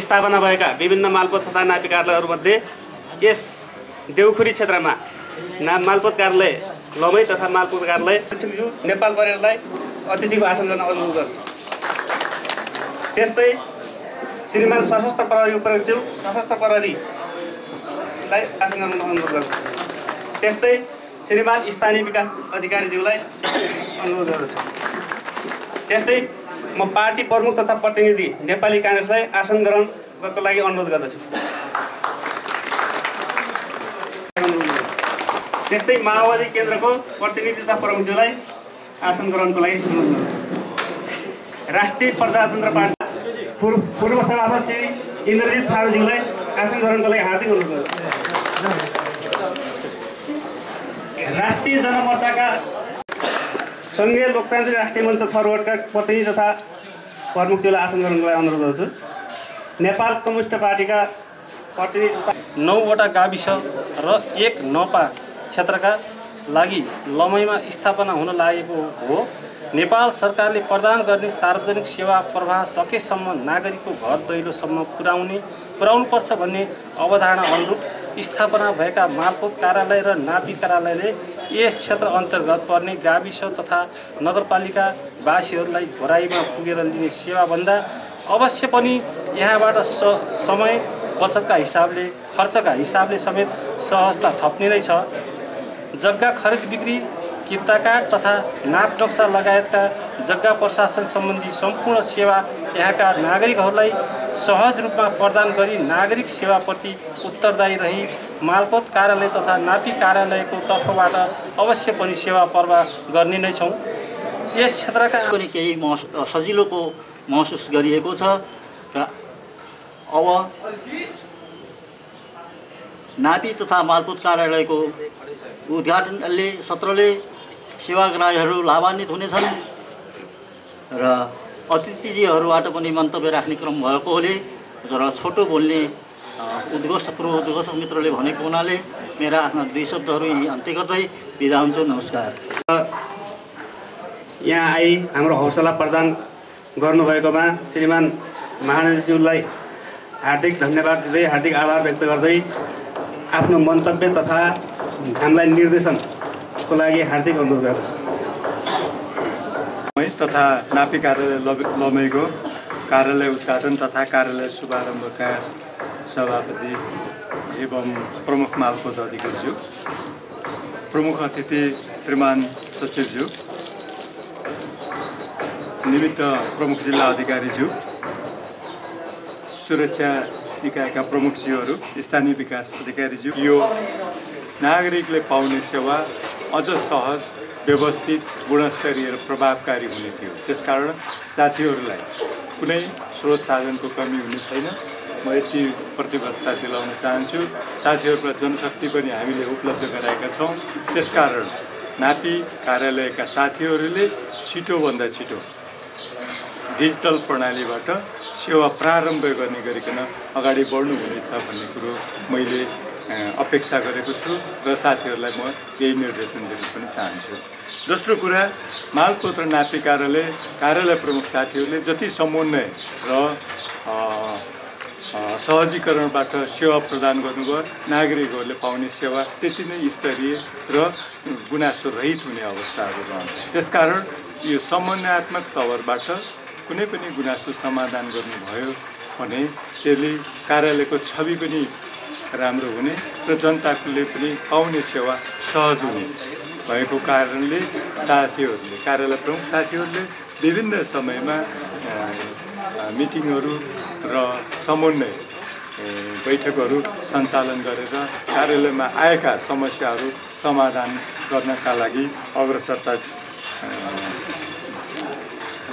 स्थापना भएका विभिन्न मालपोत तथा नापी कार्यालयहरूमध्ये यस देउखुरी क्षेत्रमा ना मालपोत कार्यालय लमै तथा मालपोत कार्यालय नेपाल परिवारलाई अतिथिको आसन गर्न अनुरोध गर्छ। त्यस्तै श्रीमान सशस्त्र प्रहरी उपरज्यू सशस्त्र प्रहरीलाई आसन गर्न अनुरोध गर्छु त्यस्तै श्रीमान स्थानीय विकास अधिकारीज्यूलाई अनुरोध गर्दछु त्यस्तै म पार्टी प्रमुख तथा प्रतिनिधि नेपाली काङ्ग्रेसलाई आसन ग्रहणको लागि अनुरोध गर्दछु त्यस्तै माओवादी केन्द्रको प्रतिनिधि तथा प्रमुखज्यूलाई आसन ग्रहणको लागि अनुरोध गर्दछु राष्ट्रिय प्रजातन्त्र पार्टी पूर्व पूर्व सभापति श्री इन्द्रजित थारूज्यूलाई आसन ग्रहणको लागि हार्दिक अनुरोध गर्दछु राष्ट्रिय जनमोर्चाका सङ्घीय लोकतान्त्रिक राष्ट्रिय मञ्च फरवर्डका प्रतिनिधि तथा प्रमुखज्यूलाई आसन ग्रहणको लागि अनुरोध गर्छु। नेपाल कम्युनिस्ट पार्टीका प्रतिनिधि नौवटा गाविस र एक नपा क्षेत्रका लागि लमैमा स्थापना हुन लागेको हो। नेपाल सरकारले प्रदान गर्ने सार्वजनिक सेवा प्रवाह सकेसम्म नागरिकको घर दैलोसम्म पुर्याउने पुर्याउनुपर्छ भन्ने अवधारणा अनुरूप स्थापना भएका मालपोत कार्यालय र नापी कार्यालयले यस क्षेत्र अन्तर्गत पर्ने गाविस तथा नगरपालिकावासीहरूलाई घोराइमा पुगेर लिने सेवाभन्दा अवश्य पनि यहाँबाट स समय बचतका हिसाबले खर्चका हिसाबले समेत सहजता थप्ने नै छ। जग्गा खरिद बिक्री किता कार्ड तथा नाप नक्सा लगायतका जग्गा प्रशासन सम्बन्धी सम्पूर्ण सेवा यहाँका नागरिकहरूलाई सहज रूपमा प्रदान गरी नागरिक सेवाप्रति उत्तरदायी रही मालपोत कार्यालय तथा नापी कार्यालयको तर्फबाट अवश्य पनि सेवा प्रवाह गर्ने नै छौँ। यस क्षेत्रका पनि केही सजिलोको महसुस गरिएको छ र अब नापी तथा मालपुत कार्यालयको उद्घाटनले सत्रले सेवाग्राहीहरू लाभान्वित हुनेछन् र अतिथिजीहरूबाट पनि मन्तव्य राख्ने क्रम भएकोले र छोटो बोल्ने उद्घोष पूर्व उद्घोषक मित्रले भनेको हुनाले मेरा आफ्ना दुई शब्दहरू यहीँ अन्त्य गर्दै बिदा हुन्छु। नमस्कार। यहाँ आई हाम्रो हौसला प्रदान गर्नुभएकोमा श्रीमान महाराजज्यूलाई हार्दिक धन्यवाद दिँदै हार्दिक आभार व्यक्त गर्दै आफ्नो मन्तव्य तथा हामीलाई निर्देशनको लागि हार्दिक अनुरोध गर्दछु। तथा नापी कार्यालय लमैको कार्यालय उद्घाटन तथा कार्यालय शुभारम्भका सभापति एवं प्रमुख मालपोत अधिकारीज्यू प्रमुख अतिथि श्रीमान सचिवज्यू निमित्त प्रमुख जिल्ला अधिकारीज्यू सुरक्षा निकायका प्रमुखज्यूहरू स्थानीय विकास अधिकारीज्यू यो नागरिकले पाउने सेवा अझ सहज व्यवस्थित गुणस्तरीय र प्रभावकारी हुने थियो। त्यसकारण साथीहरूलाई कुनै स्रोत साधनको कमी हुने छैन। म यति प्रतिबद्धता दिलाउन चाहन्छु। साथीहरूलाई जनशक्ति पनि हामीले उपलब्ध गराएका छौँ। त्यसकारण नापी कार्यालयका साथीहरूले छिटोभन्दा छिटो डिजिटल प्रणालीबाट सेवा प्रारम्भ गर्ने गरिकन अगाडि बढ्नुहुनेछ भन्ने कुरो मैले अपेक्षा गरेको छु र साथीहरूलाई म यही निर्देशन दिन पनि चाहन्छु। दोस्रो कुरा मालपोत र नापी कार्यालय कार्यालय प्रमुख साथीहरूले जति समन्वय र सहजीकरणबाट सेवा प्रदान गर्नुभयो नागरिकहरूले पाउने सेवा त्यति नै स्तरीय र गुनासो रहित हुने अवस्थाहरू रहन्छ। त्यसकारण यो समन्वयात्मक तवरबाट कुनै पनि गुनासो समाधान गर्नुभयो भने त्यसले कार्यालयको छवि पनि राम्रो हुने र जनताले पनि पाउने सेवा सहज हुने भएको कारणले साथीहरूले कार्यालय प्रमुख साथीहरूले विभिन्न समयमा मिटिङहरू र समन्वय बैठकहरू सञ्चालन गरेर कार्यालयमा आएका समस्याहरू समाधान गर्नका लागि अग्रसरता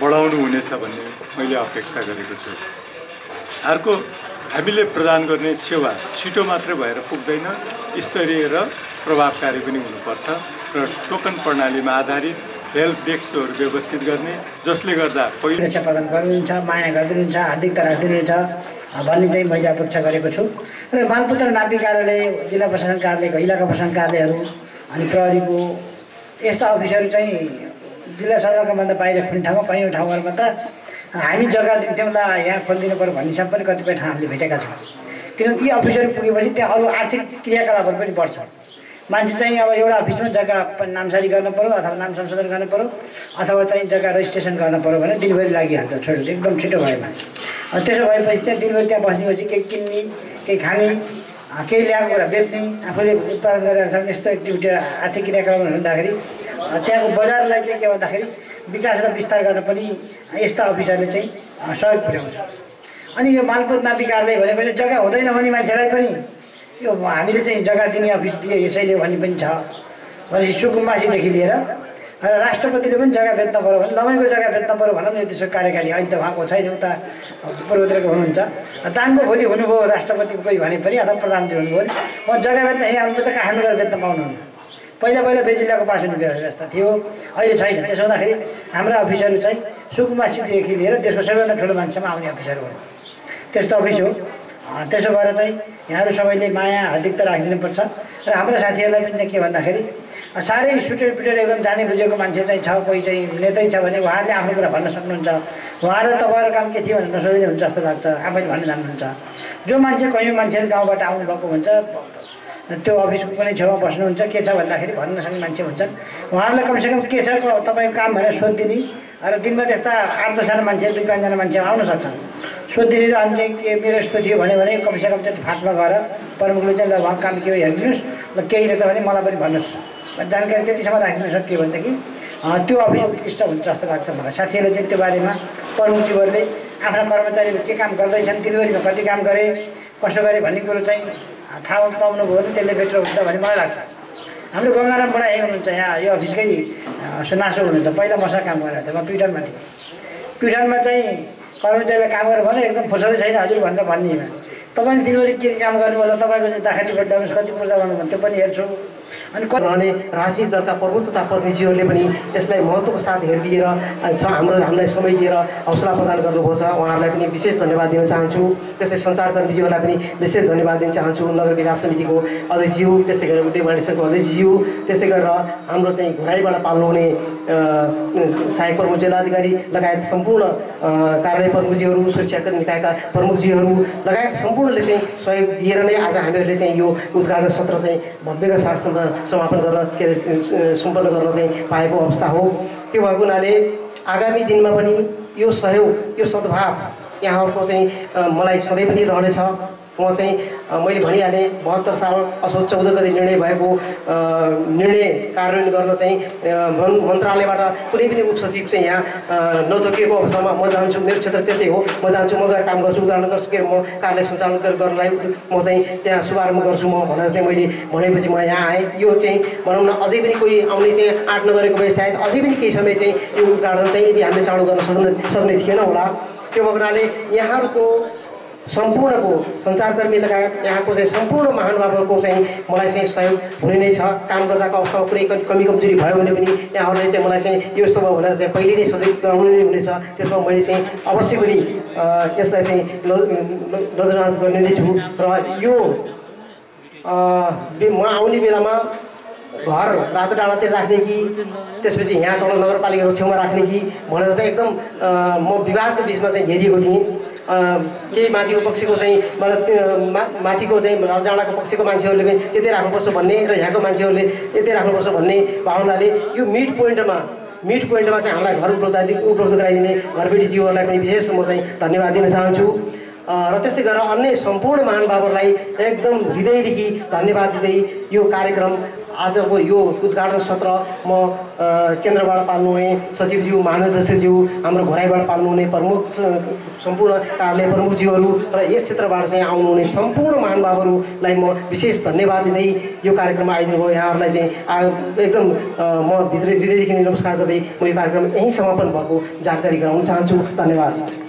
बढाउनु हुनेछ भन्ने मैले अपेक्षा गरेको छु। अर्को हामीले प्रदान गर्ने सेवा छिटो मात्रै भएर पुग्दैन स्तरीय र प्रभावकारी पनि हुनुपर्छ र टोकन प्रणालीमा आधारित हेल्प डेस्कहरू व्यवस्थित गर्ने जसले गर्दा पहिलो प्रदान गर्नुहुन्छ माया गरिदिनुहुन्छ हार्दिकता राखिदिनुहुन्छ भन्ने चाहिँ मैले अपेक्षा गरेको छु। र मालपुत्र नापी कार्यालय जिल्ला प्रशासन कार्यालयको इलाका प्रशासन कार्यालयहरू अनि प्रहरीको यस्ता अफिसहरू चाहिँ जिल्ला सदरमुकामभन्दा बाहिर कुनै ठाउँमा कैयौँ ठाउँहरूमा त हामी जग्गा दिन्थ्यौँ ल यहाँ खोलिदिनु पऱ्यो भन्ने सब पनि कतिपय ठाउँ हामीले भेटेका छौँ। किनकि यी अफिसहरू पुगेपछि त्यहाँ अरू आर्थिक क्रियाकलापहरू पनि बढ्छ। मान्छे चाहिँ अब एउटा अफिसमा जग्गा नामसारी गर्न पऱ्यो अथवा नाम संशोधन गर्न पऱ्यो अथवा चाहिँ जग्गा रजिस्ट्रेसन गर्न पऱ्यो भने दिनभरि लागिहाल्छ छोडेर एकदम छिटो भएमा। अनि त्यसो भएपछि चाहिँ दिनभरि त्यहाँ बस्नेपछि केही किन्ने केही खाने केही ल्याएको कुरा बेच्ने आफूले उत्पादन गरेर यस्तो एक्टिभिटी आर्थिक क्रियाकलापहरू हुँदाखेरि त्यहाँको बजारलाई चाहिँ के भन्दाखेरि विकास र विस्तार गर्न पनि यस्ता अफिसहरूले चाहिँ सहयोग पुर्याउँछ। अनि यो मालपोत कार्यालय भनेपछि जग्गा हुँदैन भने मान्छेलाई पनि यो हामीले चाहिँ जग्गा दिने अफिस दिए यसैले भन्ने पनि छ भनेपछि सुकुम्बासीदेखि लिएर र राष्ट्रपतिले पनि जग्गा बेच्न पऱ्यो भने लमैको जग्गा बेच्न पऱ्यो भनौँ न त्यसको कार्यकारी अहिले त उहाँको छैन उता पूर्वतिरको हुनुहुन्छ। दाङको भोलि हुनुभयो राष्ट्रपति कोही भने पनि अथवा प्रधानमन्त्री हुनुभयो भने म जग्गा बेच्न यहीँ आउनुपर्छ काठमाडौँ गएर बेच्न पाउनुहुन्न। पहिला पहिला बेजिल्लाको पास व्यवस्था थियो। अहिले छैन। त्यसो हुँदाखेरि हाम्रा अफिसहरू चाहिँ सुकुम्बासीदेखि लिएर देशको सबैभन्दा ठुलो मान्छेमा आउने अफिसहरू हो त्यस्तो अफिस हो। त्यसो भएर चाहिँ यहाँहरू सबैले माया हार्दिकता राखिदिनुपर्छ। र हाम्रा साथीहरूलाई पनि चाहिँ के भन्दाखेरि साह्रै सुटेर पिटेर एकदम जाने बुझेको मान्छे चाहिँ छ कोही चाहिँ नेतै छ भने उहाँहरूले आफ्नो कुरा भन्न सक्नुहुन्छ। उहाँलाई तपाईँहरूको काम के थियो भनेर नसोधिने हुन्छ जस्तो लाग्छ। आफैले भन्न जान्नुहुन्छ। जो मान्छे कैयौँ मान्छेहरू गाउँबाट आउनुभएको हुन्छ त्यो अफिसको कुनै छेउमा बस्नुहुन्छ के छ भन्दाखेरि भन्न नसक्ने मान्छे हुन्छन्। उहाँहरूलाई कमसेकम के छ तपाईँको काम भनेर सोधिदिने। र दिनमा त्यस्ता आठ दसजना मान्छे दुई पाँचजना मान्छे आउन सक्छन्। सोधिदिने र अनि चाहिँ के मेरो यस्तो थियो भने कमसेकम चाहिँ फाटमा गएर प्रमुखले चाहिँ ल उहाँको काम के हो हेरिदिनुहोस् ल केही रहेछ भने मलाई पनि भन्नुहोस्। भन्ने जानकारी त्यतिसम्म राखिदिन सकियो भनेदेखि त्यो अफिस उत्कृष्ट हुन्छ जस्तो लाग्छ मलाई। साथीहरूले चाहिँ त्यो बारेमा प्रमुखज्यूहरूले आफ्ना कर्मचारीहरू के काम गर्दैछन् दिनभरिमा कति काम गरे कसो गरे भन्ने कुरो चाहिँ थाहा पाउनुभयो भने त्यसले बेटर हुन्छ भन्ने मलाई लाग्छ। हाम्रो गङ्गाराम बडा यहीँ हुनुहुन्छ यहाँ यो अफिसकै सुनासो हुनुहुन्छ। पहिला मसँग काम गरेको थिएँ म प्युटनमा थिएँ। प्युटनमा चाहिँ कर्मचारीलाई काम गरेर भने एकदम फुर्सदै छैन हजुर भनेर भन्नेमा तपाईँले दिनभरि के काम गर्नु होला? तपाईँको चाहिँ दाखाली भेट्टाउनुहोस् कति पूजा गर्नुभयो त्यो पनि हेर्छु। अनि रहने राजनीतिक दलका प्रमुख तथा प्रतिनिधिहरूले पनि यसलाई महत्त्वको साथ हेरिदिएर हाम्रो हामीलाई समय दिएर हौसला प्रदान गर्नुभएको छ। उहाँहरूलाई पनि विशेष धन्यवाद दिन चाहन्छु। त्यस्तै सञ्चारकर्मीज्यूहरूलाई पनि विशेष धन्यवाद दिन चाहन्छु। नगर विकास समितिको अध्यक्षज्यू त्यस्तै गरेर उद्योग वाणिज्य सङ्घको अध्यक्षज्यू त्यस्तै गरेर हाम्रो चाहिँ घुराइबाट पाल्नुहुने सहायक प्रमुख जिल्लाधिकारी लगायत सम्पूर्ण कार्यालय प्रमुखजीहरू सुरक्षाकर्मी निकायका प्रमुखजीहरू लगायत सम्पूर्णले चाहिँ सहयोग दिएर नै आज हामीहरूले चाहिँ यो उद्घाटन सत्र चाहिँ भव्यका साथ सम- समापन गर्न के अरे सम्पन्न गर्न चाहिँ पाएको अवस्था हो। त्यो भएको हुनाले आगामी दिनमा पनि यो सहयोग यो सद्भाव यहाँहरूको चाहिँ मलाई सधैँ पनि रहनेछ। म चाहिँ मैले भनिहालेँ बहत्तर साल असोज चौध गते निर्णय भएको निर्णय कार्यान्वयन गर्न चाहिँ मन्त्रालयबाट कुनै पनि उपसचिव चाहिँ यहाँ नतोकिएको अवस्थामा म जान्छु मेरो क्षेत्र त्यतै हो म जान्छु म गएर काम गर्छु उदाहरण गर्छु के म कार्यालय सञ्चालन गर्नलाई म चाहिँ त्यहाँ शुभारम्भ गर्छु म भनेर चाहिँ मैले भनेपछि म यहाँ आएँ। यो चाहिँ भनौँ न अझै पनि कोही आउने चाहिँ आँट नगरेको भए सायद अझै पनि केही समय चाहिँ यो उद्घाटन चाहिँ यदि हामीले चाँडो गर्न सक्ने सक्ने थिएन होला। त्यो भएको हुनाले यहाँहरूको सम्पूर्णको सञ्चारकर्मी लगायत यहाँको चाहिँ सम्पूर्ण महानुभावहरूको चाहिँ मलाई चाहिँ सहयोग हुने नै छ। काम गर्दाको अवस्थामा कुनै कमी कमी कमजोरी भयो भने पनि यहाँहरूले चाहिँ मलाई चाहिँ यो यस्तो भयो भनेर चाहिँ पहिले नै सचेत गराउनु नै हुनेछ। त्यसमा मैले चाहिँ अवश्य पनि यसलाई चाहिँ न- न- नजरअन्दाज गर्ने नै छु। र यो म आउने बेलामा घर रातो डाँडातिर राख्ने कि त्यसपछि यहाँ तल नगरपालिकाको छेउमा राख्ने कि भनेर चाहिँ एकदम म विवादको बिचमा चाहिँ घेरिएको थिएँ। केही माथिको पक्षको चाहिँ मा माथिको चाहिँ रातो डाँडाको पक्षको मान्छेहरूले पनि त्यतै राख्नुपर्छ भन्ने र यहाँको मान्छेहरूले यतै राख्नुपर्छ भन्ने भावनाले यो मिड पोइन्टमा मिड पोइन्टमा चाहिँ हामीलाई घर उपलब्ध उपलब्ध गराइदिने घरबेटीज्यूहरूलाई पनि विशेष म चाहिँ धन्यवाद दिन चाहन्छु। र त्यस्तै गरेर अन्य सम्पूर्ण महानुभावहरूलाई एकदम हृदयदेखि धन्यवाद दिँदै यो कार्यक्रम आजको यो उद्घाटन सत्र म केन्द्रबाट पाल्नुहुने सचिवज्यू महानिर्देशकज्यू हाम्रो घोराइबाट पाल्नुहुने प्रमुख सम्पूर्ण कार्यालय प्रमुखज्यूहरू र यस क्षेत्रबाट चाहिँ आउनुहुने सम्पूर्ण महानुभावहरूलाई म विशेष धन्यवाद दिँदै यो कार्यक्रममा आइदिनु भयो। यहाँहरूलाई चाहिँ आ- एकदम म भित्र हृदयदेखि नमस्कार गर्दै म यो कार्यक्रम यहीँ समापन भएको जानकारी गराउन चाहन्छु। धन्यवाद।